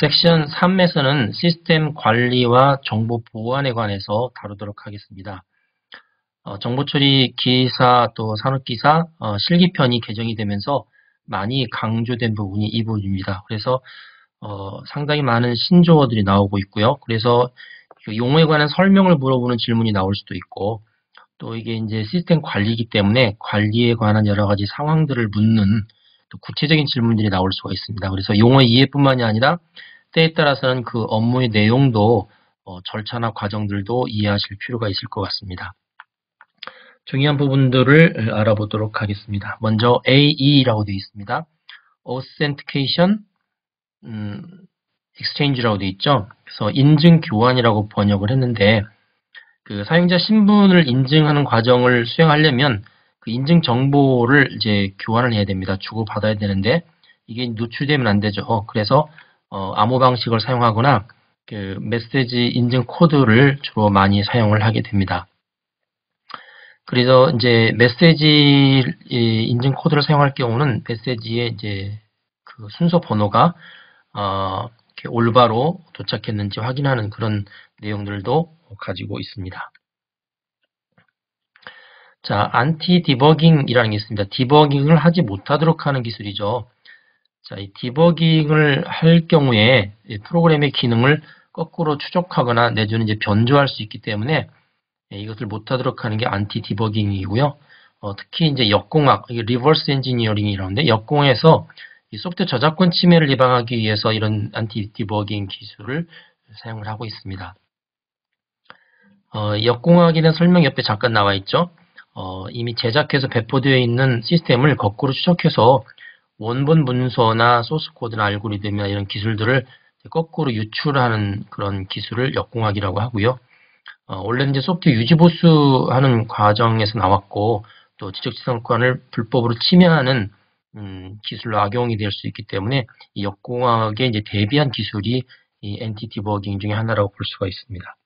섹션 3에서는 시스템 관리와 정보 보안에 관해서 다루도록 하겠습니다. 어, 정보처리 기사 또 산업기사 어, 실기편이 개정이 되면서 많이 강조된 부분이 이 부분입니다. 그래서 어, 상당히 많은 신조어들이 나오고 있고요. 그래서 그 용어에 관한 설명을 물어보는 질문이 나올 수도 있고 또 이게 이제 시스템 관리이기 때문에 관리에 관한 여러 가지 상황들을 묻는 또 구체적인 질문들이 나올 수가 있습니다. 그래서 용어 이해뿐만이 아니라 때에 따라서는 그 업무의 내용도 어, 절차나 과정들도 이해하실 필요가 있을 것 같습니다. 중요한 부분들을 알아보도록 하겠습니다. 먼저 AE라고 되어 있습니다. Authentication 음, Exchange라고 되어 있죠. 그래서 인증 교환이라고 번역을 했는데 그 사용자 신분을 인증하는 과정을 수행하려면 그 인증 정보를 이제 교환을 해야 됩니다. 주고 받아야 되는데 이게 노출되면 안 되죠. 그래서 어, 암호 방식을 사용하거나 그 메시지 인증 코드를 주로 많이 사용을 하게 됩니다. 그래서 이제 메시지 인증 코드를 사용할 경우는 메시지의 이제 그 순서 번호가 어, 올바로 도착했는지 확인하는 그런 내용들도 가지고 있습니다. 자, anti debugging이라는 게 있습니다. 디버깅을 하지 못하도록 하는 기술이죠. 자, 이 디버깅을 할 경우에 프로그램의 기능을 거꾸로 추적하거나 내지는 이제 변조할 수 있기 때문에 예, 이것을 못하도록 하는 게 anti debugging이고요. 어, 특히 이제 역공학, reverse engineering이라는데 역공학에서 이 소프트웨어 저작권 침해를 예방하기 위해서 이런 anti debugging 기술을 사용을 하고 있습니다. 어, 역공학에 대한 설명 옆에 잠깐 나와 있죠. 어, 이미 제작해서 배포되어 있는 시스템을 거꾸로 추적해서 원본 문서나 소스 코드나 알고리즘이나 이런 기술들을 거꾸로 유출하는 그런 기술을 역공학이라고 하고요. 어, 원래는 이제 소프트웨어 유지 보수하는 과정에서 나왔고 또 지적재산권을 불법으로 침해하는 음, 기술로 악용이 될 수 있기 때문에 이 역공학에 이제 대비한 기술이 이 엔티티 버깅 중에 하나라고 볼 수가 있습니다.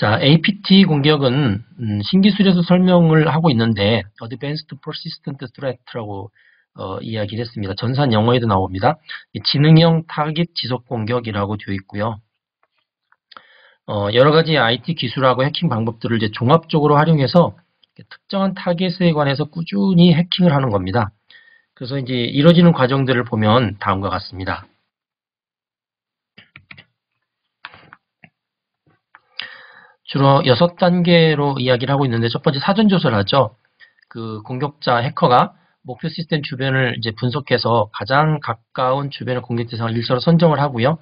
자, APT 공격은 음, 신기술에서 설명을 하고 있는데 Advanced Persistent Threat라고 어, 이야기를 했습니다. 전산 영어에도 나옵니다. 지능형 타깃 지속 공격이라고 되어 있고요. 어, 여러 가지 IT 기술하고 해킹 방법들을 이제 종합적으로 활용해서 특정한 타깃에 관해서 꾸준히 해킹을 하는 겁니다. 그래서 이제 이루어지는 과정들을 보면 다음과 같습니다. 주로 6단계로 이야기를 하고 있는데 첫 번째 사전 조사를 하죠. 그 공격자 해커가 목표 시스템 주변을 이제 분석해서 가장 가까운 주변의 공격 대상을 일차로 선정을 하고요.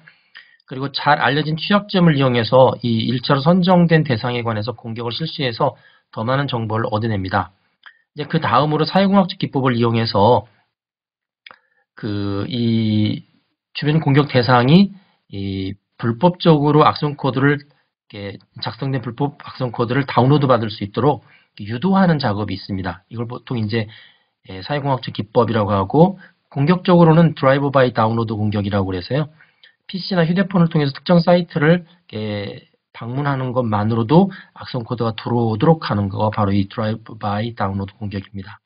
그리고 잘 알려진 취약점을 이용해서 이 일차로 선정된 대상에 관해서 공격을 실시해서 더 많은 정보를 얻어냅니다. 이제 그 다음으로 사회공학적 기법을 이용해서 그 이 주변 공격 대상이 이 불법적으로 악성 코드를 작성된 불법 악성 코드를 다운로드 받을 수 있도록 유도하는 작업이 있습니다. 이걸 보통 이제 예, 사회공학적 기법이라고 하고 공격적으로는 drive by download 공격이라고 그래서요. PC나 휴대폰을 통해서 특정 사이트를 방문하는 것만으로도 악성 코드가 들어오도록 하는 거가 바로 이 drive by download 공격입니다.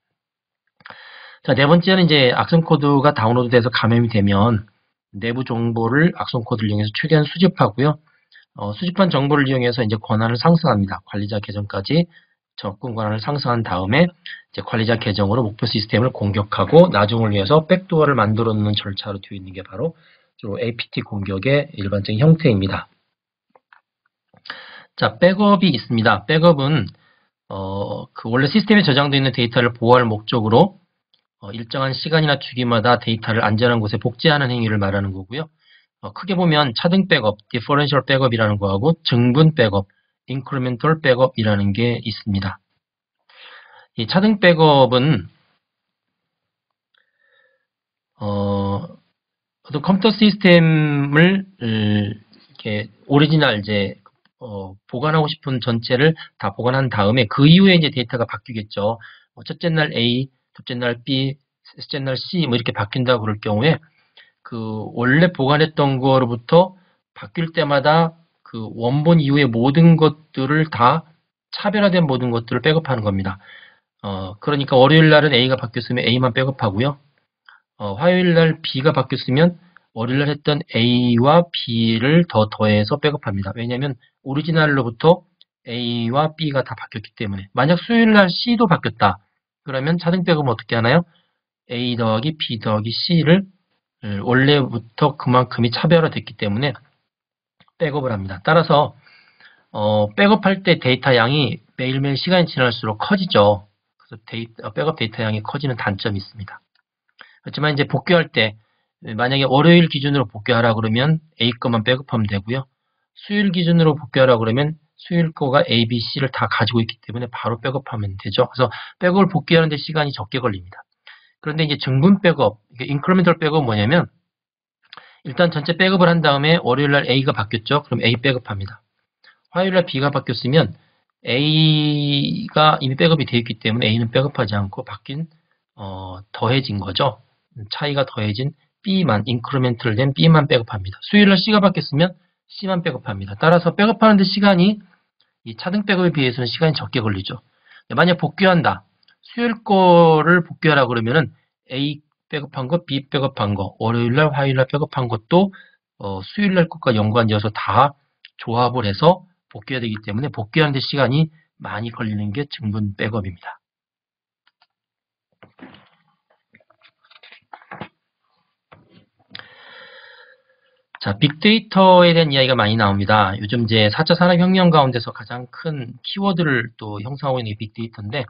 자, 네 번째는 이제 악성 코드가 다운로드 돼서 감염이 되면 내부 정보를 악성 코드를 이용해서 최대한 수집하고요. 어, 수집한 정보를 이용해서 이제 권한을 상승합니다. 관리자 계정까지 접근 권한을 상승한 다음에 이제 관리자 계정으로 목표 시스템을 공격하고 나중을 위해서 backdoor를 만들어 놓는 절차로 되어 있는 게 바로 주로 APT 공격의 일반적인 형태입니다. 자, 백업이 있습니다. 백업은 어, 그 원래 시스템에 저장되어 있는 데이터를 보호할 목적으로 어, 일정한 시간이나 주기마다 데이터를 안전한 곳에 복제하는 행위를 말하는 거고요. 어, 크게 보면 차등 백업, differential backup이라는 거하고 증분 백업, incremental backup이라는 게 있습니다. 이 차등 백업은 어, 어떤 컴퓨터 시스템을 이렇게 오리지널 이제 어, 보관하고 싶은 전체를 다 보관한 다음에 그 이후에 이제 데이터가 바뀌겠죠. 뭐 첫째 날 A, 둘째 날 B, 셋째 날 C 뭐 이렇게 바뀐다고 그럴 경우에 그 원래 보관했던 거로부터 바뀔 때마다 그 원본 이후의 모든 것들을 다 차별화된 모든 것들을 백업하는 겁니다. 어, 그러니까 월요일 날은 A가 바뀌었으면 A만 백업하고요. 어, 화요일 날 B가 바뀌었으면 월요일 날 했던 A와 B를 더 더해서 백업합니다. 왜냐하면 오리지널로부터 A와 B가 다 바뀌었기 때문에 만약 수요일 날 C도 바뀌었다. 그러면 차등 백업은 어떻게 하나요? A 더하기 B 더하기 C를 원래부터 그만큼이 차별화됐기 때문에 백업을 합니다. 따라서 어, 백업할 때 데이터 양이 매일매일 시간이 지날수록 커지죠. 그래서 데이터, 백업 데이터 양이 커지는 단점이 있습니다. 그렇지만 이제 복귀할 때 만약에 월요일 기준으로 복귀하라 그러면 A 것만 백업하면 되고요. 수요일 기준으로 복귀하라 그러면 수요일 거가 A, B, C를 다 가지고 있기 때문에 바로 백업하면 되죠. 그래서 백업을 복귀하는데 시간이 적게 걸립니다. 그런데 이제 증분 백업, incremental backup은 뭐냐면 일단 전체 백업을 한 다음에 월요일날 A가 바뀌었죠. 그럼 A 백업합니다. 화요일날 B가 바뀌었으면 A가 이미 백업이 되어 있기 때문에 A는 백업하지 않고 바뀐 어, 더해진 거죠. 차이가 더해진 B만 인크리멘트를 된 B만 백업합니다. 수요일날 C가 바뀌었으면 C만 백업합니다. 따라서 백업하는데 시간이 이 차등 백업에 비해서는 시간이 적게 걸리죠. 만약 복귀한다. 수요일 거를 복귀하라 그러면은 A 백업한 거, B 백업한 거, 월요일 날, 화요일 날 백업한 것도 어, 수요일 날 것과 연관지어서 다 조합을 해서 복귀해야 되기 때문에 복귀하는 데 시간이 많이 걸리는 게 증분 백업입니다. 자, 빅데이터에 대한 이야기가 많이 나옵니다. 요즘 이제 4차 산업혁명 가운데서 가장 큰 키워드를 또 형성하고 있는 게 빅데이터인데,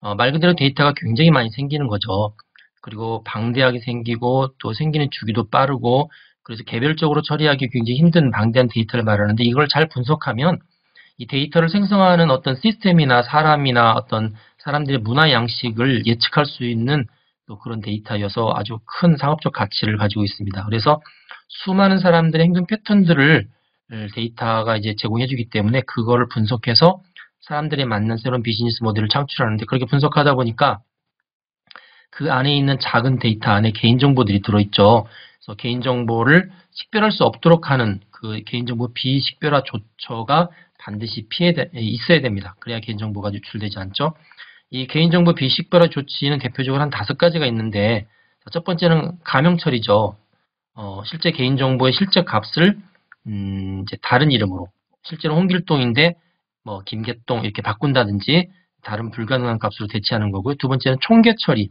어, 말 그대로 데이터가 굉장히 많이 생기는 거죠. 그리고 방대하게 생기고 또 생기는 주기도 빠르고 그래서 개별적으로 처리하기 굉장히 힘든 방대한 데이터를 말하는데 이걸 잘 분석하면 이 데이터를 생성하는 어떤 시스템이나 사람이나 어떤 사람들의 문화 양식을 예측할 수 있는 또 그런 데이터여서 아주 큰 상업적 가치를 가지고 있습니다. 그래서 수많은 사람들의 행동 패턴들을 데이터가 이제 제공해 주기 때문에 그거를 분석해서 사람들에 맞는 새로운 비즈니스 모델을 창출하는데 그렇게 분석하다 보니까 그 안에 있는 작은 데이터 안에 개인정보들이 들어있죠. 그래서 개인정보를 식별할 수 없도록 하는 그 개인정보 비식별화 조처가 반드시 피해 있어야 됩니다. 그래야 개인정보가 유출되지 않죠. 이 개인정보 비식별화 조치는 대표적으로 한 다섯 가지가 있는데 첫 번째는 가명 처리죠. 어, 실제 개인정보의 실제 값을 음, 이제 다른 이름으로 실제로 홍길동인데 뭐 김계동 이렇게 바꾼다든지 다른 불가능한 값으로 대체하는 거고요. 두 번째는 총계 처리.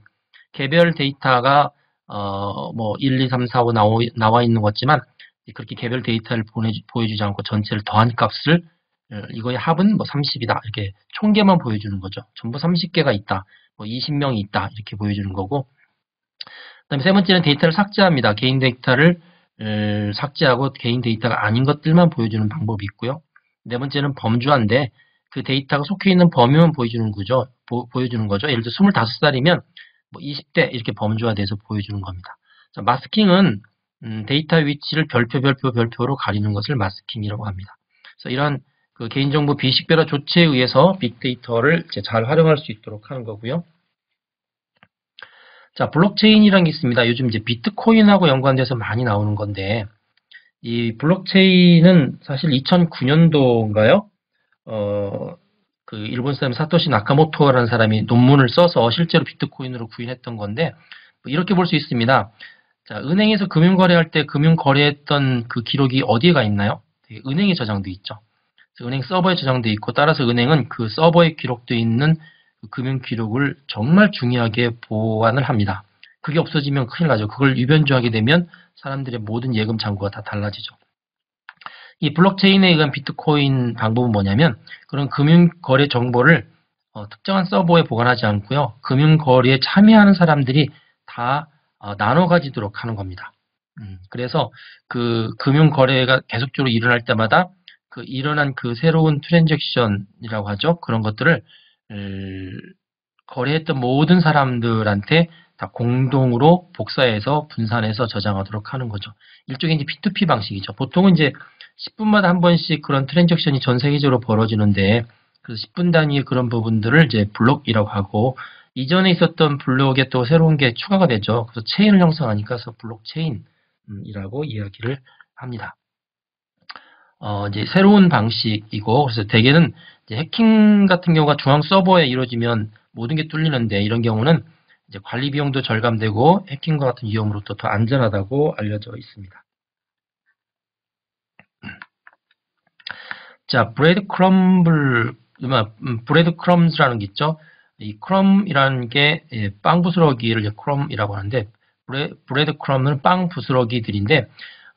개별 데이터가 어, 뭐 1, 2, 3, 4, 5 나오, 나와 있는 거지만 그렇게 개별 데이터를 보여주지 않고 전체를 더한 값을 어, 이거의 합은 뭐 30이다 이렇게 총계만 보여주는 거죠. 전부 30개가 있다, 뭐 20명이 있다 이렇게 보여주는 거고. 그다음에 세 번째는 데이터를 삭제합니다. 개인 데이터를 에, 삭제하고 개인 데이터가 아닌 것들만 보여주는 방법이 있고요. 네 번째는 범주화인데 그 데이터가 속해 있는 범위만 보여주는 거죠. 보, 여주는 거죠. 예를 들어 25살이면 뭐 20대 이렇게 범주화돼서 보여주는 겁니다. 자, masking은 음, 데이터 위치를 별표 별표 별표로 가리는 것을 masking이라고 합니다. 그래서 이런 그 개인정보 비식별화 조치에 의해서 빅데이터를 잘 활용할 수 있도록 하는 거고요. 자, 블록체인이라는 게 있습니다. 요즘 이제 비트코인하고 연관돼서 많이 나오는 건데, 이 블록체인은 사실 2009년도인가요? 어, 그 일본 사람 사토시 나카모토라는 사람이 논문을 써서 실제로 비트코인으로 구현했던 건데 뭐 이렇게 볼 수 있습니다. 자, 은행에서 금융 거래할 때 금융 거래했던 그 기록이 어디에 가 있나요? 은행에 저장돼 있죠. 은행 서버에 저장돼 있고 따라서 은행은 그 서버에 기록되어 있는 그 금융 기록을 정말 중요하게 보완을 합니다. 그게 없어지면 큰일 나죠. 그걸 유변조하게 되면 사람들의 모든 예금 잔고가 다 달라지죠. 이 블록체인에 의한 비트코인 방법은 뭐냐면 그런 금융거래 정보를 어, 특정한 서버에 보관하지 않고요. 금융거래에 참여하는 사람들이 다 어, 나눠 가지도록 하는 겁니다. 음, 그래서 그 금융거래가 계속적으로 일어날 때마다 그 일어난 그 새로운 transaction이라고 하죠. 그런 것들을 을, 거래했던 모든 사람들한테 다 공동으로 복사해서 분산해서 저장하도록 하는 거죠. 일종의 이제 P2P 방식이죠. 보통은 이제 10분마다 한 번씩 그런 transaction이 전 세계적으로 벌어지는데 그래서 10분 단위의 그런 부분들을 이제 블록이라고 하고 이전에 있었던 블록에 또 새로운 게 추가가 되죠. 그래서 체인을 형성하니까 그래서 블록체인이라고 이야기를 합니다. 어, 이제 새로운 방식이고 그래서 대개는 해킹 같은 경우가 중앙 서버에 이루어지면 모든 게 뚫리는데 이런 경우는 이제 관리 비용도 절감되고 해킹과 같은 위험으로부터 더 안전하다고 알려져 있습니다. 자, bread crumble, 음, bread crumbs라는 게 있죠. 이 crumb이라는 게 예, 빵 부스러기를 crumb이라고 하는데 브레, 브레드 크럼은 빵 부스러기들인데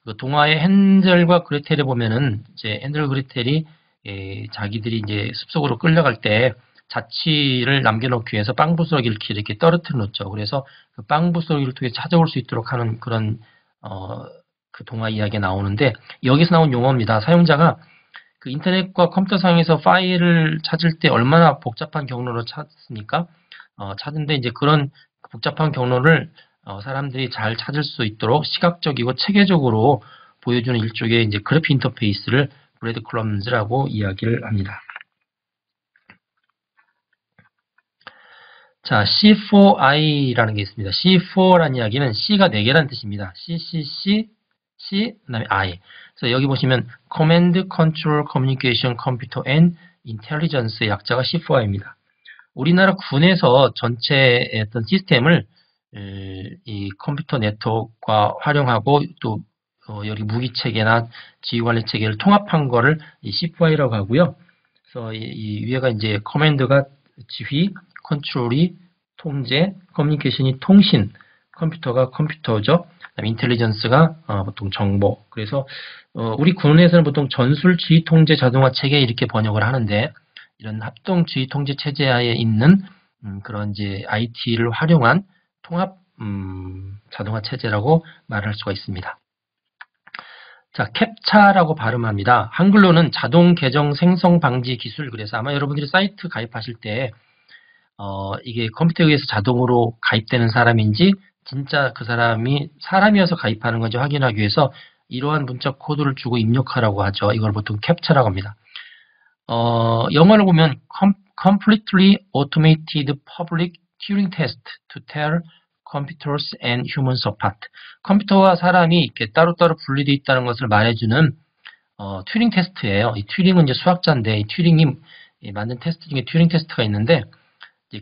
그 동화의 헨젤과 그레텔에 보면은 이제 헨젤 그레텔이 예, 자기들이 이제 숲속으로 끌려갈 때 자취를 남겨놓기 위해서 빵 부스러기를 이렇게 떨어뜨려 놓죠. 그래서 그 빵 부스러기를 통해 찾아올 수 있도록 하는 그런 어, 그 동화 이야기가 나오는데 여기서 나온 용어입니다. 사용자가 그 인터넷과 컴퓨터상에서 파일을 찾을 때 얼마나 복잡한 경로를 찾습니까? 어, 찾는데 이제 그런 복잡한 경로를 어, 사람들이 잘 찾을 수 있도록 시각적이고 체계적으로 보여주는 일종의 이제 그래픽 인터페이스를 브레드 클럼즈라고 이야기를 합니다. 자, C4I라는 게 있습니다. C4라는 이야기는 C가 4개라는 뜻입니다. C, C, 그 다음에 I. 그래서 여기 보시면 Command, Control, Communication, Computer and Intelligence의 약자가 C4I입니다. 우리나라 군에서 전체 어떤 시스템을 이 컴퓨터 네트워크와 활용하고 또 어, 여기 무기 체계나 지휘 관리 체계를 통합한 거를 이 C4I라고 하고요. 그래서 이, 이 위에가 이제 command가 지휘, control이 통제, communication이 통신, computer가 컴퓨터죠. intelligence가 어, 보통 정보. 그래서 어, 우리 군에서는 보통 전술 지휘 통제 자동화 체계 이렇게 번역을 하는데 이런 합동 지휘 통제 체제하에 있는 음, 그런 이제 IT를 활용한 통합 음, 자동화 체제라고 말할 수가 있습니다. 자, 캡차라고 발음합니다. 한글로는 자동 계정 생성 방지 기술. 그래서 아마 여러분들이 사이트 가입하실 때 어, 이게 컴퓨터에 의해서 자동으로 가입되는 사람인지 진짜 그 사람이 사람이어서 가입하는 건지 확인하기 위해서 이러한 문자 코드를 주고 입력하라고 하죠. 이걸 보통 CAPTCHA라고 합니다. 어, 영어를 보면 completely automated public Turing test to tell computers and humans apart. 컴퓨터와 사람이 이렇게 따로따로 분리되어 있다는 것을 말해주는 어, 튜링 테스트예요. 이 튜링은 이제 수학자인데 이 튜링이 만든 테스트 중에 튜링 테스트가 있는데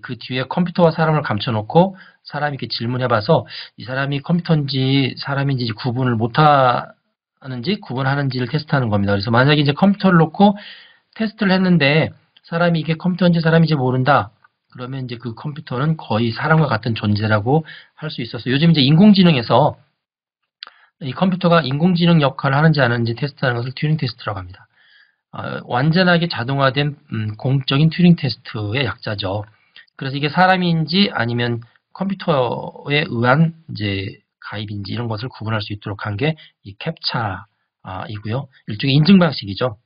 그 뒤에 컴퓨터와 사람을 감춰놓고 사람이 이렇게 질문해봐서 이 사람이 컴퓨터인지 사람인지 구분을 못하는지 구분하는지를 테스트하는 겁니다. 그래서 만약에 이제 컴퓨터를 놓고 테스트를 했는데 사람이 이게 컴퓨터인지 사람인지 모른다. 그러면 이제 그 컴퓨터는 거의 사람과 같은 존재라고 할 수 있어서 요즘 이제 인공지능에서 이 컴퓨터가 인공지능 역할을 하는지 안 하는지 테스트하는 것을 튜링 테스트라고 합니다. 어, 완전하게 자동화된 음, 공적인 튜링 테스트의 약자죠. 그래서 이게 사람인지 아니면 컴퓨터에 의한 이제 가입인지 이런 것을 구분할 수 있도록 한 게 이 캡차이고요. 일종의 인증 방식이죠.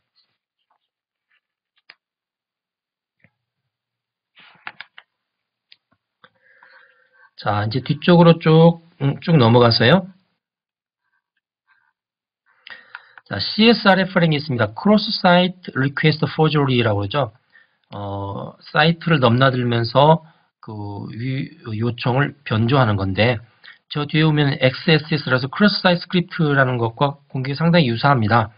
자, 이제 뒤쪽으로 쭉, 음, 쭉 넘어가서요. 자, CSRF라는 게 있습니다. Cross Site Request Forgery라고 그러죠. 어, 사이트를 넘나들면서 그 요청을 변조하는 건데 저 뒤에 보면 XSS라서 cross site script라는 것과 공격이 상당히 유사합니다.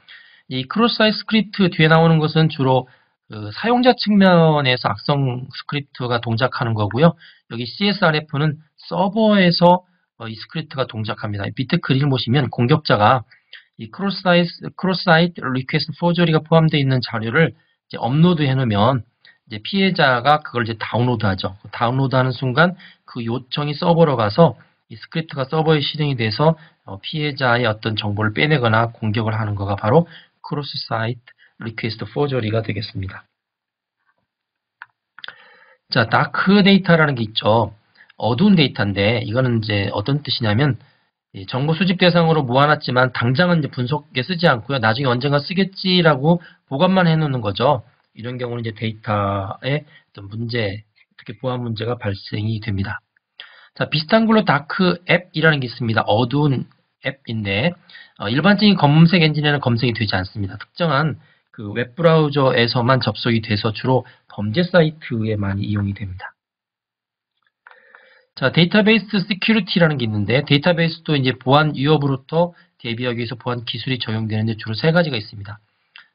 이 cross site script 뒤에 나오는 것은 주로 그 사용자 측면에서 악성 스크립트가 동작하는 거고요. 여기 CSRF는 서버에서 어, 이 스크립트가 동작합니다. 밑에 그림을 보시면 공격자가 이 cross site cross site request forgery가 포함되어 있는 자료를 업로드 해 놓으면 이제 피해자가 그걸 이제 다운로드하죠. 다운로드하는 순간 그 요청이 서버로 가서 이 스크립트가 서버에 실행이 돼서 어, 피해자의 어떤 정보를 빼내거나 공격을 하는 거가 바로 cross site request forgery가 되겠습니다. 자, dark data라는 게 있죠. 어두운 데이터인데 이거는 이제 어떤 뜻이냐면 정보 수집 대상으로 모아놨지만 당장은 이제 분석에 쓰지 않고요. 나중에 언젠가 쓰겠지라고 보관만 해놓는 거죠. 이런 경우는 이제 데이터에 어떤 문제, 특히 보안 문제가 발생이 됩니다. 자, 비슷한 걸로 dark web이라는 게 있습니다. 어두운 웹인데 어, 일반적인 검색 엔진에는 검색이 되지 않습니다. 특정한 그 웹브라우저에서만 접속이 돼서 주로 범죄 사이트에 많이 이용이 됩니다. 자, database security라는 게 있는데 데이터베이스도 이제 보안 위협으로부터 대비하기 위해서 보안 기술이 적용되는데 주로 세 가지가 있습니다.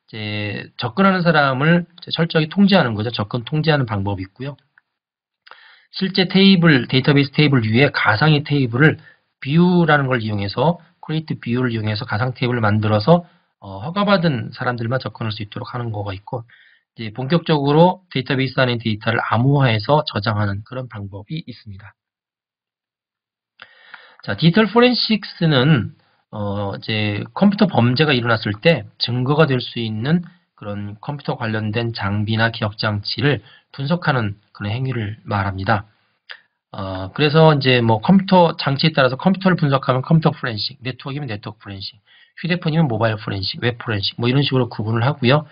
이제 접근하는 사람을 철저하게 통제하는 거죠. 접근 통제하는 방법이 있고요. 실제 테이블, 데이터베이스 테이블 위에 가상의 테이블을 view라는 걸 이용해서 create view를 이용해서 가상 테이블을 만들어서 어, 허가받은 사람들만 접근할 수 있도록 하는 거가 있고 이제 본격적으로 데이터베이스 안의 데이터를 암호화해서 저장하는 그런 방법이 있습니다. 자, digital forensics는 어, 이제 컴퓨터 범죄가 일어났을 때 증거가 될 수 있는 그런 컴퓨터 관련된 장비나 기억 장치를 분석하는 그런 행위를 말합니다. 어, 그래서 이제 뭐 컴퓨터 장치에 따라서 컴퓨터를 분석하면 컴퓨터 포렌식, 네트워크이면 네트워크 포렌식, 휴대폰이면 모바일 포렌식, 웹 포렌식 뭐 이런 식으로 구분을 하고요.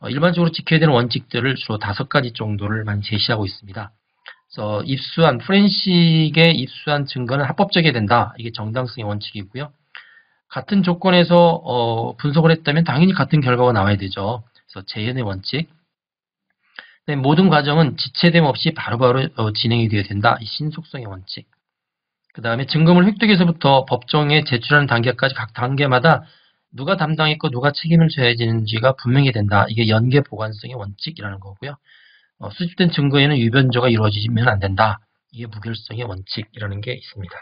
어, 일반적으로 지켜야 되는 원칙들을 주로 다섯 가지 정도를 많이 제시하고 있습니다. 그래서 입수한 forensic에 입수한 증거는 합법적이어야 된다. 이게 정당성의 원칙이고요. 같은 조건에서 어, 분석을 했다면 당연히 같은 결과가 나와야 되죠. 그래서 재현의 원칙. 모든 과정은 지체됨 없이 바로바로 바로 어, 진행이 되어야 된다. 이 신속성의 원칙. 그 다음에 증거물 획득에서부터 법정에 제출하는 단계까지 각 단계마다 누가 담당했고 누가 책임을 져야 되는지가 분명히 된다. 이게 연계 보관성의 원칙이라는 거고요. 어, 수집된 증거에는 위변조가 이루어지면 안 된다. 이게 무결성의 원칙이라는 게 있습니다.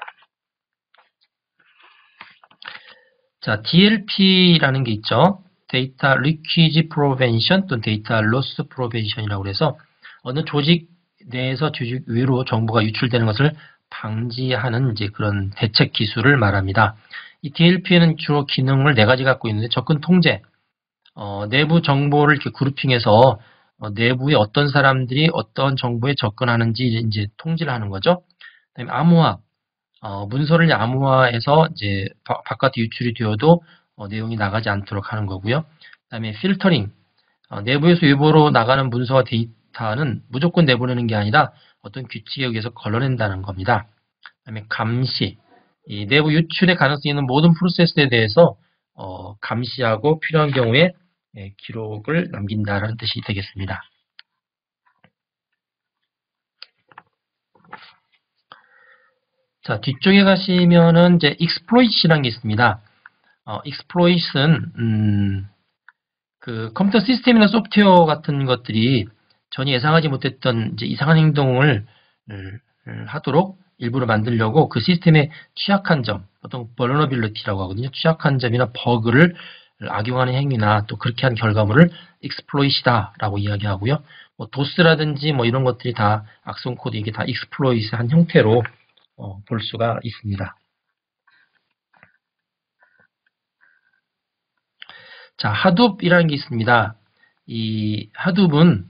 자, DLP라는 게 있죠. data leakage prevention 또는 data loss prevention이라고 해서 어느 조직 내에서 조직 외로 정보가 유출되는 것을 방지하는 이제 그런 대책 기술을 말합니다. 이 DLP에는 주로 기능을 네 가지 갖고 있는데 접근 통제, 어, 내부 정보를 이렇게 그룹핑해서 어, 내부에 어떤 사람들이 어떤 정보에 접근하는지 이제 통지를 하는 거죠. 그다음에 암호화, 어, 문서를 암호화해서 이제 바, 바깥에 유출이 되어도 어, 내용이 나가지 않도록 하는 거고요. 그다음에 필터링, 어, 내부에서 외부로 나가는 문서와 데이터는 무조건 내보내는 게 아니라 어떤 규칙에 의해서 걸러낸다는 겁니다. 그다음에 감시, 이 내부 유출의 가능성이 있는 모든 프로세스에 대해서 어, 감시하고 필요한 경우에 예, 기록을 남긴다는 뜻이 되겠습니다. 자, 뒤쪽에 가시면은 이제 exploit이라는 게 있습니다. 어, exploit은 음, 그 컴퓨터 시스템이나 소프트웨어 같은 것들이 전혀 예상하지 못했던 이제 이상한 행동을 하도록 일부러 만들려고 그 시스템의 취약한 점, 보통 vulnerability라고 하거든요. 취약한 점이나 버그를 악용하는 행위나 또 그렇게 한 결과물을 exploit이다라고 이야기하고요. 뭐 DoS라든지 뭐 이런 것들이 다 악성 코드 이게 다 exploit의 한 형태로 어, 볼 수가 있습니다. 자, 하둡이라는 게 있습니다. 이 하둡은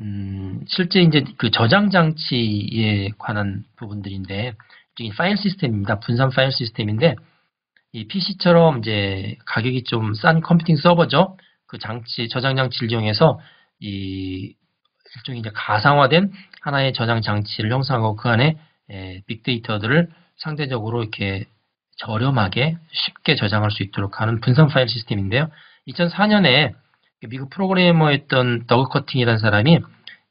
음, 실제 이제 그 저장 장치에 관한 부분들인데 파일 시스템입니다. 분산 파일 시스템인데 이 PC처럼 이제 가격이 좀 싼 컴퓨팅 서버죠. 그 장치 저장 장치를 이용해서 이 일종의 이제 가상화된 하나의 저장 장치를 형성하고 그 안에 에, 빅데이터들을 상대적으로 이렇게 저렴하게 쉽게 저장할 수 있도록 하는 분산 파일 시스템인데요. 2004년에 미국 프로그래머였던 더그 커팅이라는 사람이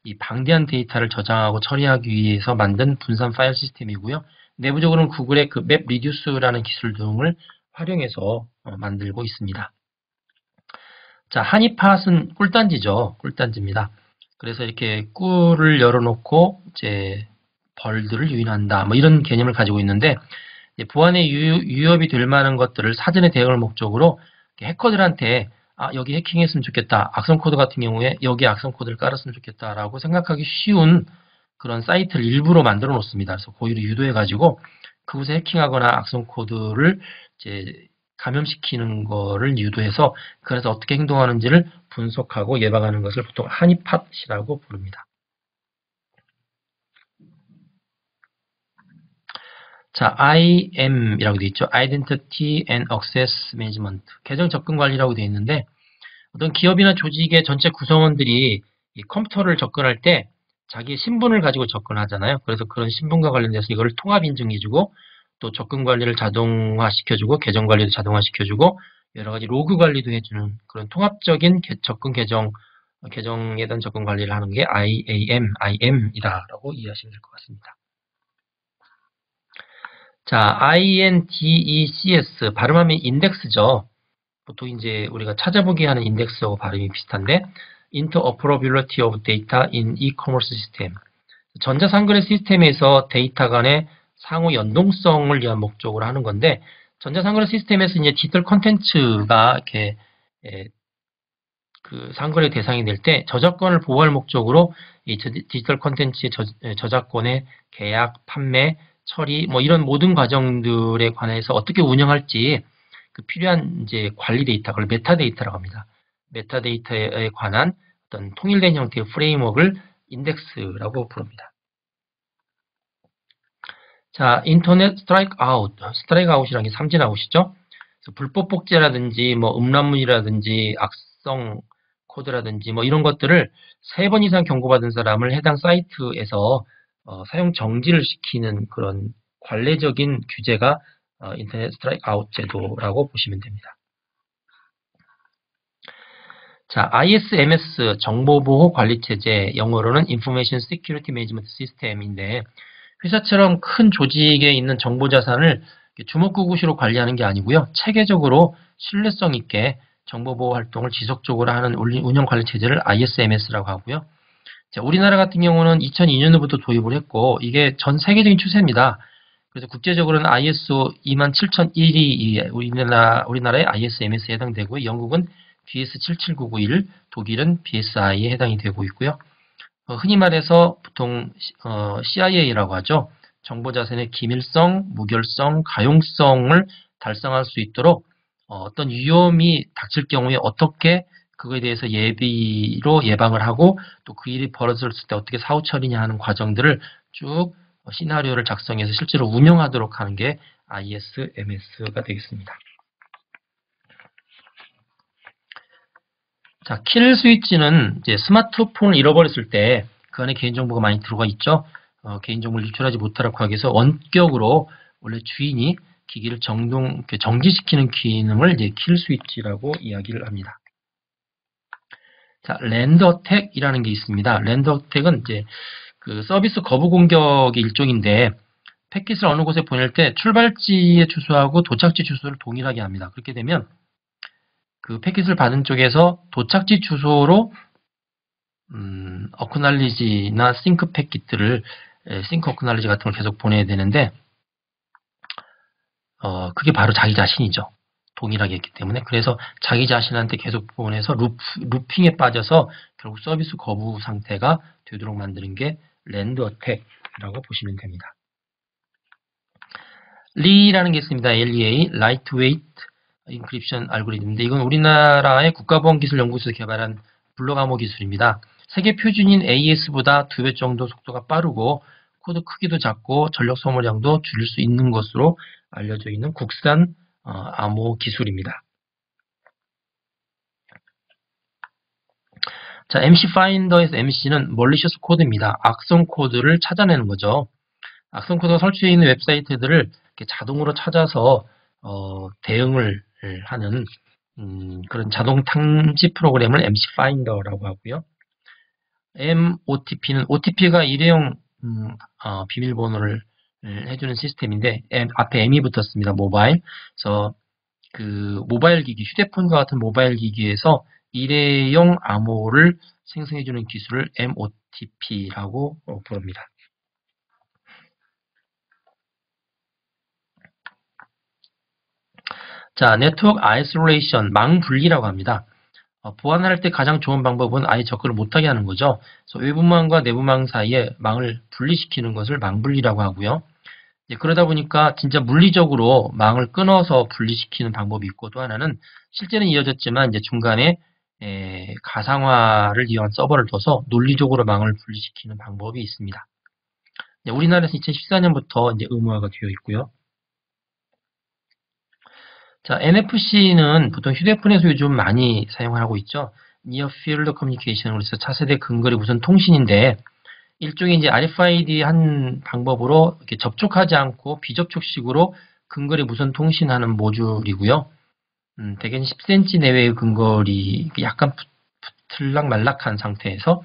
이 방대한 데이터를 저장하고 처리하기 위해서 만든 분산 파일 시스템이고요. 내부적으로는 구글의 그 MapReduce라는 기술 등을 활용해서 어, 만들고 있습니다. 자, honeypot은 꿀단지죠. 꿀단지입니다. 그래서 이렇게 꿀을 열어놓고 이제 벌들을 유인한다. 뭐 이런 개념을 가지고 있는데 보안에 위협이 될 만한 것들을 사전에 대응할 목적으로 해커들한테 아, 여기 해킹했으면 좋겠다. 악성 코드 같은 경우에 여기 악성 코드를 깔았으면 좋겠다라고 생각하기 쉬운 그런 사이트를 일부러 만들어 놓습니다. 그래서 고의로 유도해 가지고 그곳에 해킹하거나 악성 코드를 이제 감염시키는 거를 유도해서 그래서 어떻게 행동하는지를 분석하고 예방하는 것을 보통 하니팟이라고 부릅니다. 자, IM이라고 되어 있죠. Identity and Access Management. 계정 접근 관리라고 되어 있는데 어떤 기업이나 조직의 전체 구성원들이 컴퓨터를 접근할 때 자기의 신분을 가지고 접근하잖아요. 그래서 그런 신분과 관련돼서 이걸 통합 인증해주고 또 접근 관리를 자동화시켜주고 계정 관리도 자동화시켜주고 여러 가지 로그 관리도 해주는 그런 통합적인 접근 계정 계정에 대한 접근 관리를 하는 게 IAM, IM이다라고 이해하시면 될 것 같습니다. 자, INDECS 발음하면 인덱스죠. 보통 이제 우리가 찾아보기 하는 인덱스하고 발음이 비슷한데 Interoperability of Data in E-Commerce System 전자상거래 시스템에서 데이터 간의 상호 연동성을 위한 목적으로 하는 건데 전자상거래 시스템에서 이제 디지털 컨텐츠가 이렇게 예, 그 상거래 대상이 될 때 저작권을 보호할 목적으로 이 디지털 컨텐츠의 예, 저작권의 계약, 판매, 처리 뭐 이런 모든 과정들에 관해서 어떻게 운영할지 그 필요한 이제 관리 데이터, 그걸 메타데이터라고 합니다. 메타데이터에 관한 어떤 통일된 형태의 framework를 INDECS라고 부릅니다. 자, 인터넷 스트라이크 아웃, 스트라이크 아웃이라는 게 삼진 아웃이죠. 불법 복제라든지 뭐 음란물이라든지 악성 코드라든지 뭐 이런 것들을 세 번 이상 경고받은 사람을 해당 사이트에서 어, 사용 정지를 시키는 그런 관례적인 규제가 어, 인터넷 스트라이크 아웃 제도라고 보시면 됩니다. 자, ISMS 정보보호 관리체제 영어로는 Information Security Management System인데 회사처럼 큰 조직에 있는 정보자산을 주먹구구시로 관리하는 게 아니고요. 체계적으로 신뢰성 있게 정보보호 활동을 지속적으로 하는 운영관리체제를 ISMS라고 하고요. 자, 우리나라 같은 경우는 2002년부터 도입을 했고 이게 전 세계적인 추세입니다. 그래서 국제적으로는 ISO 27001이 우리나라, 우리나라의 ISMS에 해당되고 영국은 BS77991, 독일은 BSI에 해당이 되고 있고요. 어, 흔히 말해서 보통 어, CIA라고 하죠. 정보자산의 기밀성, 무결성, 가용성을 달성할 수 있도록 어, 떤 위험이 닥칠 경우에 어떻게 그거에 대해서 예비로 예방을 하고 또 그 일이 벌어졌을 때 어떻게 사후 처리냐 하는 과정들을 쭉 시나리오를 작성해서 실제로 운영하도록 하는 게 ISMS가 되겠습니다. 자, kill switch는 이제 스마트폰을 잃어버렸을 때 그 안에 개인정보가 많이 들어가 있죠. 어, 개인정보를 유출하지 못하도록 하기 위해서 원격으로 원래 주인이 기기를 정동, 정지시키는 기능을 이제 kill switch라고 이야기를 합니다. 자, LAND attack이라는 게 있습니다. LAND attack은 이제 그 서비스 거부 공격의 일종인데 패킷을 어느 곳에 보낼 때 출발지의 주소하고 도착지 주소를 동일하게 합니다. 그렇게 되면 그 패킷을 받은 쪽에서 도착지 주소로 음, acknowledge나 SYN 패킷들을 SYN acknowledge 같은 걸 계속 보내야 되는데 어, 그게 바로 자기 자신이죠. 동일하게 했기 때문에 그래서 자기 자신한테 계속 보내서 loop, looping에 빠져서 결국 서비스 거부 상태가 되도록 만드는 게 LAND attack이라고 보시면 됩니다. LEA라는 게 있습니다. LEA, Lightweight Encryption Algorithm인데 이건 우리나라의 국가보안기술연구소에서 개발한 블록 암호 기술입니다. 세계 표준인 AES보다 두 배 정도 속도가 빠르고 코드 크기도 작고 전력 소모량도 줄일 수 있는 것으로 알려져 있는 국산 어, 암호 기술입니다. 자, MC Finder에서 MC는 malicious code입니다. 악성 코드를 찾아내는 거죠. 악성 코드가 설치되어 있는 웹사이트들을 자동으로 찾아서 어, 대응을 하는 음, 그런 자동 탐지 프로그램을 MC 파인더라고 하고요. MOTP는 OTP가 일회용 음, 어, 비밀번호를 해주는 시스템인데 M, 앞에 M이 붙었습니다. 모바일. 그래서 그 모바일 기기, 휴대폰과 같은 모바일 기기에서 일회용 암호를 생성해주는 기술을 MOTP라고 어, 부릅니다. 자, network isolation, 망 분리라고 합니다. 어, 보안할 때 가장 좋은 방법은 아예 접근을 못하게 하는 거죠. 그래서 외부망과 내부망 사이에 망을 분리시키는 것을 망 분리라고 하고요. 그러다 보니까 진짜 물리적으로 망을 끊어서 분리시키는 방법이 있고 또 하나는 실제는 이어졌지만 이제 중간에 에, 가상화를 이용한 서버를 둬서 논리적으로 망을 분리시키는 방법이 있습니다. 우리나라에서 2014년부터 이제 의무화가 되어 있고요. 자, NFC는 보통 휴대폰에서 요즘 많이 사용을 하고 있죠. Near Field Communication으로 해서 차세대 근거리 무선 통신인데 일종의 이제 RFID 한 방법으로 이렇게 접촉하지 않고 비접촉식으로 근거리 무선 통신하는 모듈이고요. 음, 대개는 10cm 내외의 근거리 약간 들락말락한 상태에서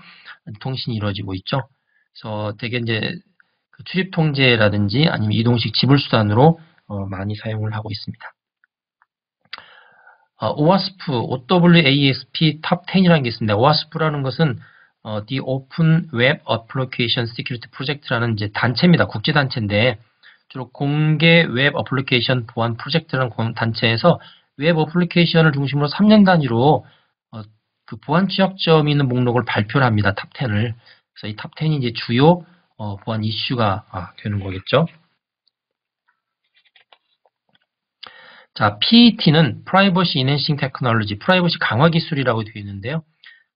통신이 이루어지고 있죠. 그래서 대개 이제 그 출입 통제라든지 아니면 이동식 지불 수단으로 어, 많이 사용을 하고 있습니다. 어, OWASP, OWASP Top 10이라는 게 있습니다. OWASP라는 것은 어, The Open Web Application Security Project라는 이제 단체입니다. 국제 단체인데 주로 공개 웹 어플리케이션 보안 프로젝트라는 공- 단체에서 웹 application을 중심으로 3년 단위로 어, 그 보안 취약점이 있는 목록을 발표를 합니다. Top 10을. 그래서 이 Top 10이 이제 주요 어, 보안 이슈가 아, 되는 거겠죠. 자, PET는 Privacy Enhancing Technology, 프라이버시 강화 기술이라고 되어 있는데요.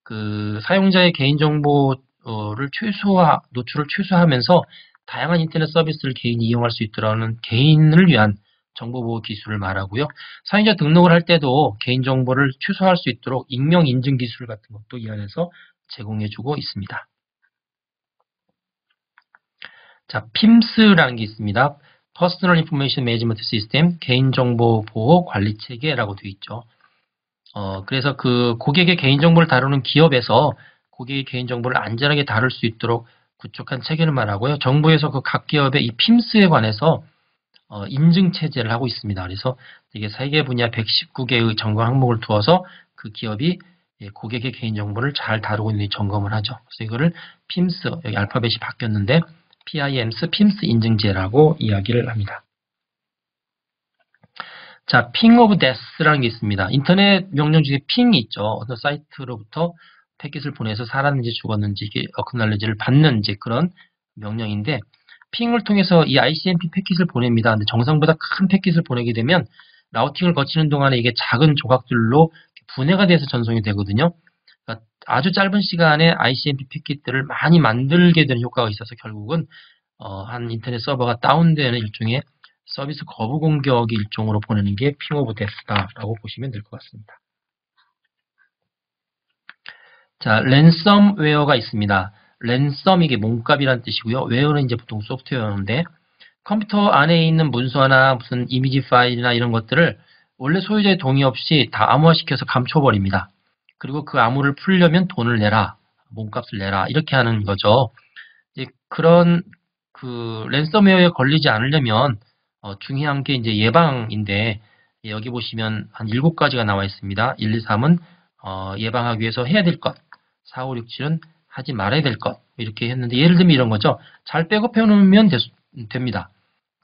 그 사용자의 개인정보를 최소화, 노출을 최소화하면서 다양한 인터넷 서비스를 개인이 이용할 수 있도록하는 개인을 위한 정보보호 기술을 말하고요. 사용자 등록을 할 때도 개인정보를 최소화할 수 있도록 익명 인증 기술 같은 것도 이 안에서 제공해주고 있습니다. 자, PIMS라는 게 있습니다. Personal Information Management System, 개인정보 보호 관리 체계라고 되어 있죠. 어, 그래서 그 고객의 개인정보를 다루는 기업에서 고객의 개인정보를 안전하게 다룰 수 있도록 구축한 체계를 말하고요. 정부에서 그 각 기업의 이 PIMS에 관해서 어, 인증 체제를 하고 있습니다. 그래서 이게 세계 분야 119개의 점검 항목을 두어서 그 기업이 예, 고객의 개인정보를 잘 다루고 있는지 점검을 하죠. 그래서 이거를 PIMS, 여기 알파벳이 바뀌었는데 PIMS, PIMS 인증제라고 이야기를 합니다. 자, Ping of Death라는 게 있습니다. 인터넷 명령 중에 ping이 있죠. 어떤 사이트로부터 패킷을 보내서 살았는지 죽었는지 acknowledge를 받는 이제 그런 명령인데 ping을 통해서 이 ICMP 패킷을 보냅니다. 근데 정상보다 큰 패킷을 보내게 되면 routing을 거치는 동안에 이게 작은 조각들로 분해가 돼서 전송이 되거든요. 그러니까 아주 짧은 시간에 ICMP 패킷들을 많이 만들게 되는 효과가 있어서 결국은 어, 한 인터넷 서버가 다운되는 일종의 서비스 거부 공격의 일종으로 보내는 게 Ping of Death다라고 보시면 될 것 같습니다. 자, 랜섬웨어가 있습니다. ransom 이게 몸값이라는 뜻이고요. 웨어는 이제 보통 소프트웨어인데 컴퓨터 안에 있는 문서나 무슨 이미지 파일이나 이런 것들을 원래 소유자의 동의 없이 다 암호화시켜서 감춰버립니다. 그리고 그 암호를 풀려면 돈을 내라, 몸값을 내라 이렇게 하는 거죠. 이제 그런 그 랜섬웨어에 걸리지 않으려면 어, 중요한 게 이제 예방인데 여기 보시면 한 7가지가 나와 있습니다. 1, 2, 3은 어, 예방하기 위해서 해야 될 것, 4, 5, 6, 7은 하지 말아야 될 것 이렇게 했는데 예를 들면 이런 거죠. 잘 백업해 놓으면 됩니다.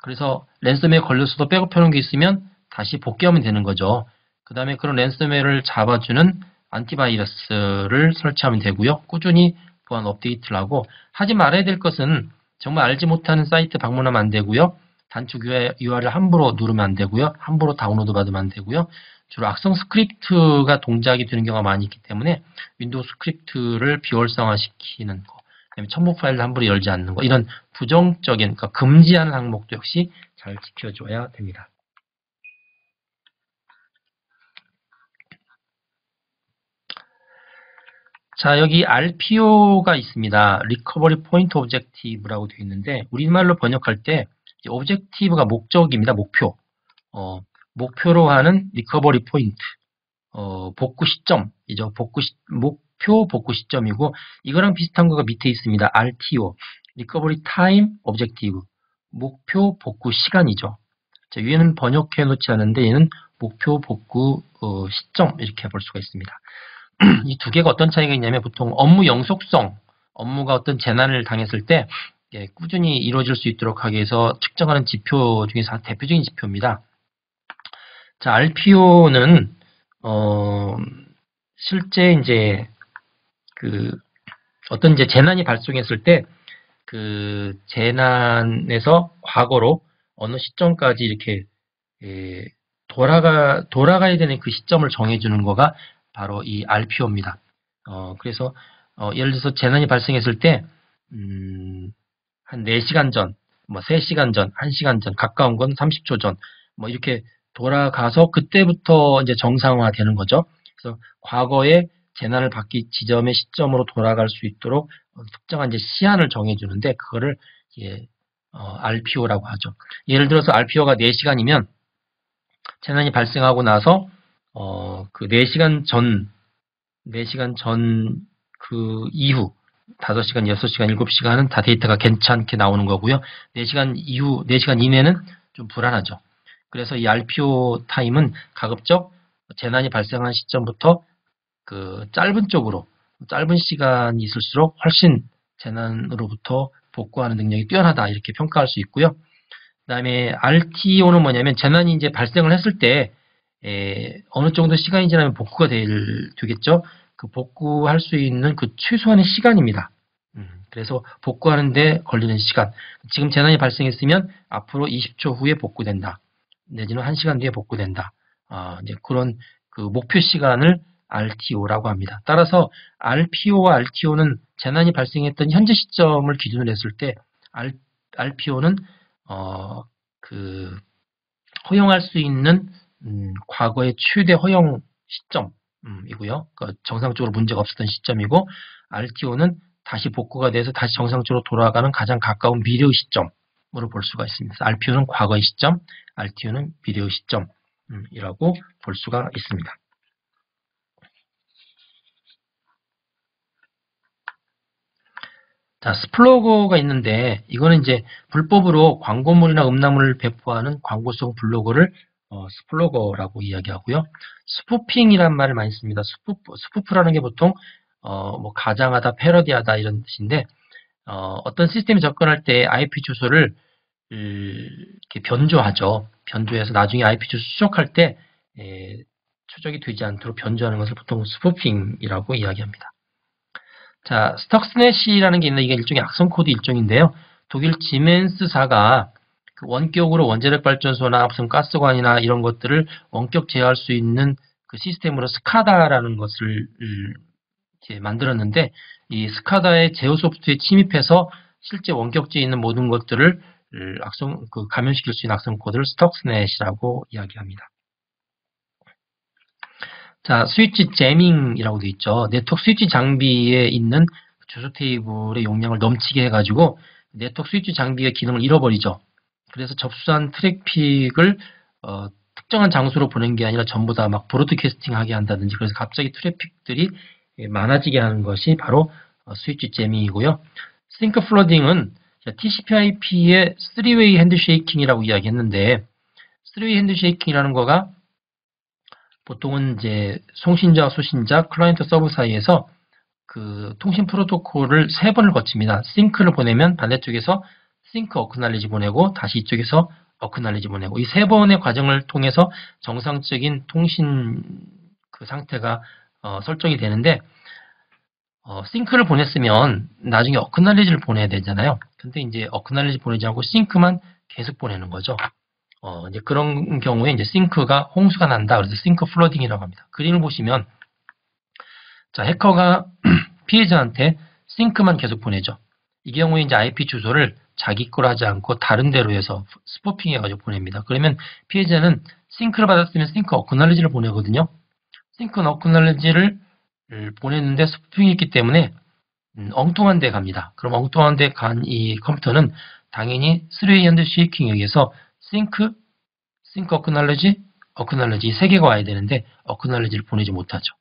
그래서 랜섬웨어에 걸려서도 백업해 놓은 게 있으면 다시 복귀하면 되는 거죠. 그 다음에 그런 랜섬웨어를 잡아주는 안티바이러스를 설치하면 되고요. 꾸준히 보안 업데이트를 하고 하지 말아야 될 것은 정말 알지 못하는 사이트 방문하면 안 되고요. 단축 URL을 함부로 누르면 안 되고요. 함부로 다운로드 받으면 안 되고요. 주로 악성 스크립트가 동작이 되는 경우가 많이 있기 때문에 윈도우 스크립트를 비활성화시키는 거, 첨부 파일을 함부로 열지 않는 거, 이런 부정적인, 그러니까 금지하는 항목도 역시 잘 지켜줘야 됩니다. 자, 여기 RPO가 있습니다. Recovery Point Objective라고 되어 있는데, 우리말로 번역할 때, objective가 목적입니다. 목표. 어, 목표로 하는 recovery point. 어, 복구 시점이죠. 복구 시, 목표 복구 시점이고, 이거랑 비슷한 거가 밑에 있습니다. RTO. Recovery Time Objective. 목표 복구 시간이죠. 자, 위에는 번역해 놓지 않은데, 얘는 목표 복구 어, 시점 이렇게 볼 수가 있습니다. 이 두 개가 어떤 차이가 있냐면 보통 업무 영속성, 업무가 어떤 재난을 당했을 때 예, 꾸준히 이루어질 수 있도록 하기 위해서 측정하는 지표 중에서 대표적인 지표입니다. 자, RPO는 어, 실제 이제 그 어떤 이제 재난이 발생했을 때 그 재난에서 과거로 어느 시점까지 이렇게 예, 돌아가 돌아가야 되는 그 시점을 정해주는 거가 바로 이 RPO입니다. 어, 그래서 어, 예를 들어서 재난이 발생했을 때 음, 한 4시간 전, 뭐 3시간 전, 1시간 전, 가까운 건 30초 전, 뭐 이렇게 돌아가서 그때부터 이제 정상화 되는 거죠. 그래서 과거에 재난을 받기 지점의 시점으로 돌아갈 수 있도록 특정한 이제 시한을 정해주는데 그거를 예, 어, RPO라고 하죠. 예를 들어서 RPO가 4시간이면 재난이 발생하고 나서 어, 그 4시간 전, 4시간 전 그 이후 5시간, 6시간, 7시간은 다 데이터가 괜찮게 나오는 거고요. 4시간 이후, 4시간 이내는 좀 불안하죠. 그래서 이 RPO 타임은 가급적 재난이 발생한 시점부터 그 짧은 쪽으로 짧은 시간이 있을수록 훨씬 재난으로부터 복구하는 능력이 뛰어나다 이렇게 평가할 수 있고요. 그 다음에 RTO는 뭐냐면 재난이 이제 발생을 했을 때 에, 어느 정도 시간이 지나면 복구가 될, 되겠죠. 그 복구할 수 있는 그 최소한의 시간입니다. 음, 그래서 복구하는데 걸리는 시간. 지금 재난이 발생했으면 앞으로 20초 후에 복구된다. 내지는 1시간 뒤에 복구된다. 아, 이제 그런 그 목표 시간을 RTO라고 합니다. 따라서 RPO와 RTO는 재난이 발생했던 현재 시점을 기준으로 했을 때 R, RPO는 어, 그 허용할 수 있는 음, 과거의 최대 허용 시점 이고요. 그 정상적으로 문제가 없었던 시점이고 RTO는 다시 복구가 돼서 다시 정상적으로 돌아가는 가장 가까운 미래의 시점으로 볼 수가 있습니다. RPO는 과거의 시점, RTO는 미래의 시점이라고 볼 수가 있습니다. 자, 스플로거가 있는데 이거는 이제 불법으로 광고물이나 음란물을 배포하는 광고성 블로거를 어, splogger라고 이야기하고요. spoofing이란 말을 많이 씁니다. spoof, spoof라는 게 보통 어, 뭐 가장하다, 패러디하다 이런 뜻인데 어, 떤 시스템에 접근할 때 IP 주소를 이렇게 변조하죠. 변조해서 나중에 IP 주소 추적할 때 에, 추적이 되지 않도록 변조하는 것을 보통 spoofing이라고 이야기합니다. 자, Stuxnet이라는 게 있는 이게 일종의 악성 코드 일종인데요. 독일 지멘스사가 그 원격으로 원자력 발전소나 무슨 가스관이나 이런 것들을 원격 제어할 수 있는 그 시스템으로 SCADA라는 것을 이제 만들었는데 이 SCADA의 제어 소프트에 침입해서 실제 원격지에 있는 모든 것들을 악성 그 감염시킬 수 있는 악성 코드를 Stuxnet이라고 이야기합니다. 자, switch jamming이라고 되어 있죠. 네트워크 스위치 장비에 있는 주소 테이블의 용량을 넘치게 해가지고 네트워크 스위치 장비의 기능을 잃어버리죠. 그래서 접수한 트래픽을 어, 특정한 장소로 보낸 게 아니라 전부 다 막 broadcasting 하게 한다든지 그래서 갑자기 트래픽들이 많아지게 하는 것이 바로 어, switch jamming이고요. sync flooding은 TCP/IP의 3way handshaking이라고 이야기했는데 3way handshaking이라는 거가 보통은 이제 송신자, 수신자, 클라이언트 서버 사이에서 그 통신 프로토콜을 세 번을 거칩니다. sync를 보내면 반대쪽에서 sync acknowledge 보내고 다시 이쪽에서 acknowledge 보내고 이 세 번의 과정을 통해서 정상적인 통신 그 상태가 어, 설정이 되는데 어, sync를 보냈으면 나중에 acknowledge를 보내야 되잖아요. 근데 이제 acknowledge 보내지 않고 sync만 계속 보내는 거죠. 어, 이제 그런 경우에 이제 sync가 홍수가 난다. 그래서 sync flooding이라고 합니다. 그림을 보시면 자, 해커가 피해자한테 sync만 계속 보내죠. 이 경우에 이제 IP 주소를 자기 걸 하지 않고 다른 데로 해서 spoofing 해가지고 보냅니다. 그러면 피해자는 sync를 받았으면 sync acknowledge를 보내거든요. sync acknowledge를 보냈는데 spoofing이 있기 때문에 음, 엉뚱한 데 갑니다. 그럼 엉뚱한 데 간 이 컴퓨터는 당연히 3way handshaking에 의해서 sync, sync acknowledge, acknowledge 이 세 개가 와야 되는데 acknowledge를 보내지 못하죠.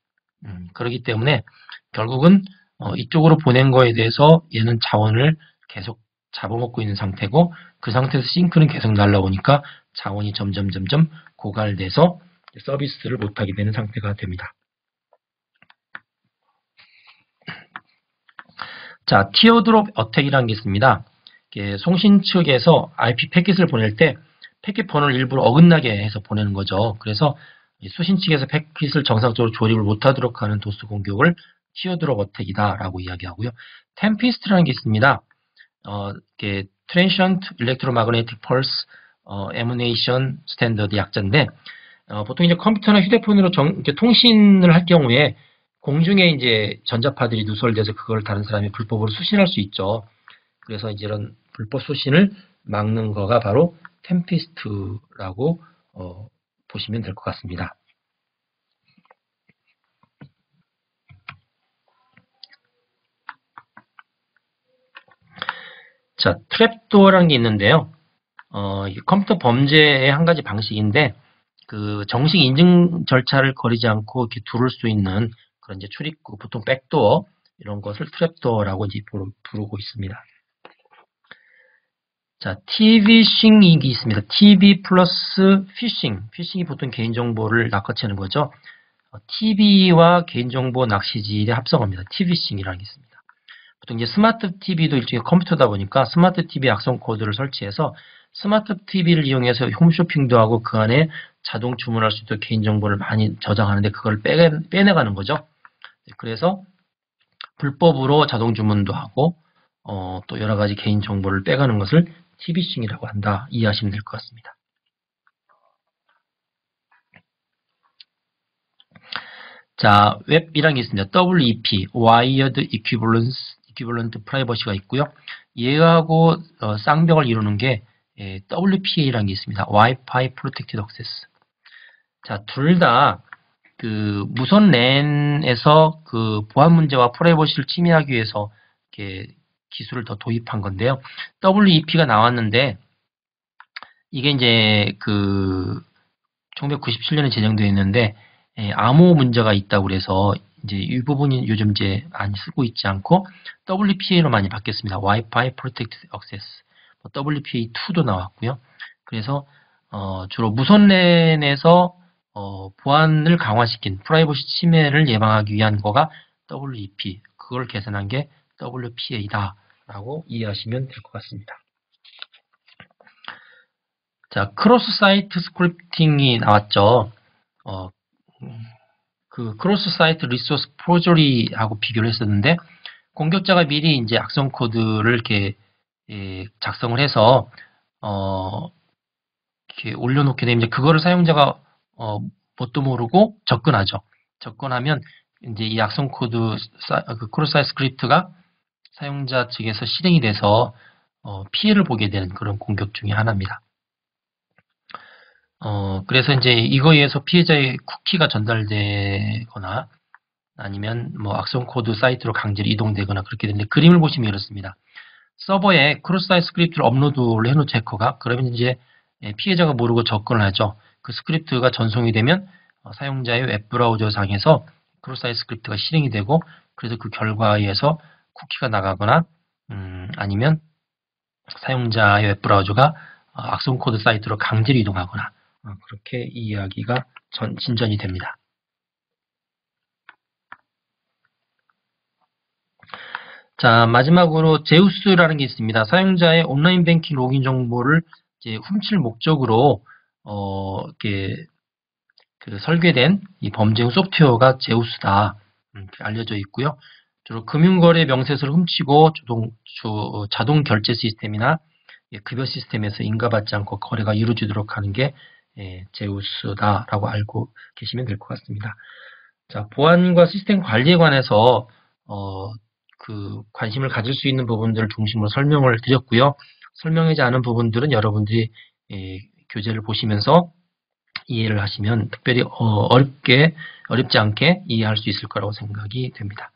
음, 그렇기 때문에 결국은 어, 이쪽으로 보낸 거에 대해서 얘는 자원을 계속 잡아먹고 있는 상태고 그 상태에서 sync는 계속 날라오니까 자원이 점점 점점 고갈돼서 서비스를 못하게 되는 상태가 됩니다. 자, teardrop attack이라는 게 있습니다. 송신 측에서 IP 패킷을 보낼 때 패킷 번호를 일부러 어긋나게 해서 보내는 거죠. 그래서 수신 측에서 패킷을 정상적으로 조립을 못하도록 하는 DoS 공격을 teardrop attack이다라고 이야기하고요. TEMPEST라는 게 있습니다. 어, 이게 Transient Electromagnetic Pulse 어, Emanation Standard 약자인데 어, 보통 이제 컴퓨터나 휴대폰으로 정, 이렇게 통신을 할 경우에 공중에 이제 전자파들이 누설돼서 그걸 다른 사람이 불법으로 수신할 수 있죠. 그래서 이제 이런 불법 수신을 막는 거가 바로 템피스트라고 어, 보시면 될 것 같습니다. 자, 트랩도어라는 게 있는데요. 어, 컴퓨터 범죄의 한 가지 방식인데, 그 정식 인증 절차를 거치지 않고 이렇게 들를 수 있는 그런 이제 출입구, 보통 backdoor 이런 것을 trapdoor라고 이제 부르고 있습니다. 자, Tvishing이 있습니다. TV 플러스 피싱. 피싱이 보통 개인정보를 낚아채는 거죠. TV와 개인정보 낚시질의 합성어입니다. Tvishing이라는 게 있습니다. 보통 이제 스마트 TV도 일종의 컴퓨터다 보니까 스마트 TV 악성 코드를 설치해서 스마트 TV를 이용해서 홈쇼핑도 하고 그 안에 자동 주문할 수 있도록 개인정보를 많이 저장하는데 그걸 빼, 빼내가는 거죠. 네, 그래서 불법으로 자동 주문도 하고 어, 또 여러 가지 개인정보를 빼가는 것을 TV싱이라고 한다. 이해하시면 될 것 같습니다. 자, 웹이라는 게 있습니다. WEP, Wired Equivalence, Equivalent Privacy가 있고요. 얘하고 어, 쌍벽을 이루는 게 예, WPA라는 게 있습니다. Wi-Fi Protected Access. 자, 둘 다 그 무선 랜에서 그 보안 문제와 프라이버시를 침해하기 위해서 이렇게 기술을 더 도입한 건데요. WEP가 나왔는데 이게 이제 그 1997년에 제정되어 있는데 예, 암호 문제가 있다고 그래서 이제 이 부분이 요즘 이제 많이 쓰고 있지 않고 WPA로 많이 바뀌었습니다. Wi-Fi Protected Access. WPA2도 나왔고요. 그래서 어, 주로 무선랜에서 어, 보안을 강화시킨 프라이버시 침해를 예방하기 위한 거가 WEP. 그걸 개선한 게 WPA다. 라고 이해하시면 될 것 같습니다. 자, cross site scripting이 나왔죠. 어, 그 cross site request forgery하고 비교를 했었는데 공격자가 미리 이제 악성 코드를 이렇게 예, 작성을 해서 어, 이렇게 올려놓게 되면 이제 그거를 사용자가 어, 뭣도 모르고 접근하죠. 접근하면 이제 이 악성 코드 그 cross site script가 사용자 측에서 실행이 돼서 어, 피해를 보게 되는 그런 공격 중의 하나입니다. 어, 그래서 이제 이거에 의해서 피해자의 쿠키가 전달되거나 아니면 뭐 악성 코드 사이트로 강제로 이동되거나 그렇게 되는데 그림을 보시면 이렇습니다. 서버에 cross site script를 업로드를 해놓은 해커가 그러면 이제 예, 피해자가 모르고 접근을 하죠. 그 script가 전송이 되면 어, 사용자의 웹브라우저 상에서 cross site script가 실행이 되고 그래서 그 결과에 의해서 쿠키가 나가거나 음, 아니면 사용자의 웹브라우저가 어, 악성 코드 사이트로 강제로 이동하거나 어, 그렇게 이야기가 전, 진전이 됩니다. 자, 마지막으로 제우스라는 게 있습니다. 사용자의 온라인 뱅킹 로그인 정보를 이제 훔칠 목적으로 어, 이렇게 그 설계된 이 범죄 소프트웨어가 제우스다. 이렇게 알려져 있고요. 주로 금융거래 명세서를 훔치고 자동, 주, 자동 결제 시스템이나 급여 시스템에서 인가받지 않고 거래가 이루어지도록 하는 게 예, 제우스다라고 알고 계시면 될 것 같습니다. 자, 보안과 시스템 관리에 관해서 어, 그 관심을 가질 수 있는 부분들을 중심으로 설명을 드렸고요. 설명하지 않은 부분들은 여러분들이 예, 교재를 보시면서 이해를 하시면 특별히 어, 어렵게 어렵지 않게 이해할 수 있을 거라고 생각이 됩니다.